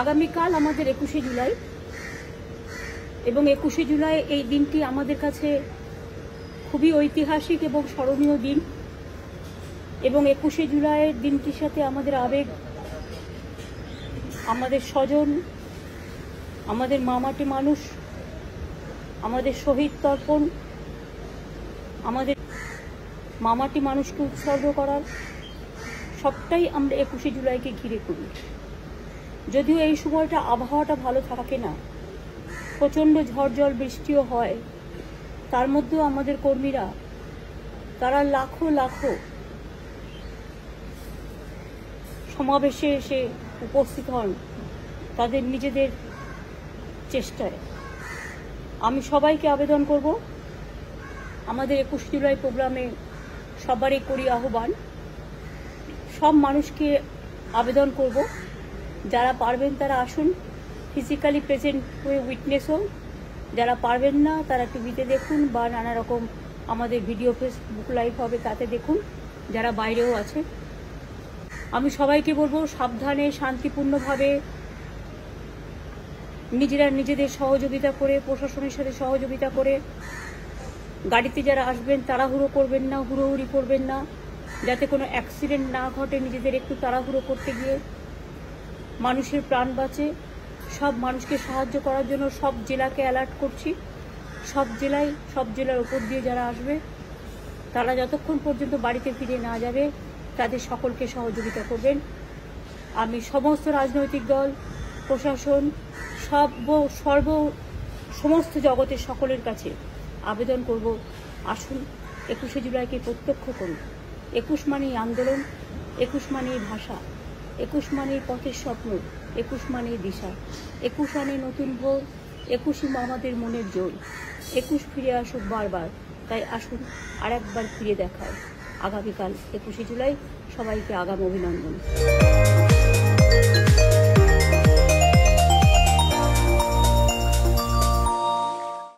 আগামীকাল আমাদের একুশে জুলাই এবং একুশে জুলাই এই দিনটি আমাদের কাছে খুবই ঐতিহাসিক এবং স্মরণীয় দিন এবং একুশে জুলাইয়ের দিনটির সাথে আমাদের আবেগ, আমাদের স্বজন, আমাদের মামাটি মানুষ, আমাদের শহীদ তর্পণ, আমাদের মামাটি মানুষকে উৎসর্গ করার সবটাই আমরা একুশে জুলাইকে ঘিরে করি। যদিও এই সময়টা আবহাওয়াটা ভালো থাকে না। প্রচণ্ড ঝড় জল বৃষ্টিও হয়। তার মধ্যেও আমাদের কর্মীরা, তারা লাখো লাখো সমাবেশে এসে উপস্থিত হন তাদের নিজেদের চেষ্টায়। আমি সবাইকে আবেদন করব। আমাদের একুশ জুলাই প্রোগ্রামে সবারই করি আহ্বান। সব মানুষকে আবেদন করব। যারা পারবেন তারা আসুন ফিজিক্যালি প্রেজেন্ট হয়ে উইটনেস হোক। যারা পারবেন না, তারা টিভিতে দেখুন বা নানা রকম আমাদের ভিডিও ফেসবুক লাইভ হবে, তাতে দেখুন। যারা বাইরেও আছে। আমি সবাইকে বলব, সাবধানে, শান্তিপূর্ণভাবে নিজেরা নিজেদের সহযোগিতা করে, প্রশাসনের সাথে সহযোগিতা করে। গাড়িতে যারা আসবেন, তাড়াহুড়ো করবেন না, হুড়োহুড়ি করবেন না। যাতে কোনো অ্যাক্সিডেন্ট না ঘটে, নিজেদের একটু তাড়াহুড়ো করতে গিয়ে। মানুষের প্রাণ বাঁচে। সব মানুষকে সাহায্য করার জন্য সব জেলাকে অ্যালার্ট করছি। সব জেলায়, সব জেলার উপর দিয়ে যারা আসবে, তারা যতক্ষণ পর্যন্ত বাড়িতে ফিরে না যাবে, তাদের সকলকে সহযোগিতা করবেন। আমি সমস্ত রাজনৈতিক দল, প্রশাসন, সব সর্ব, সমস্ত জগতের সকলের কাছে আবেদন করব। আসুন, একুশে জুলাইকে প্রত্যক্ষ করুন। একুশ মানেই আন্দোলন, একুশ মানেই ভাষা। একুশ মানের পথের স্বপ্ন, একুশ মানের দিশা, একুশ আনে নতুন ভোর, একুশই আমাদের মনের জোর, একুশ ফিরে আসুক বারবার, তাই আসুন আর একবার ফিরে দেখায় আগামীকাল একুশে জুলাই, সবাইকে আগাম অভিনন্দন।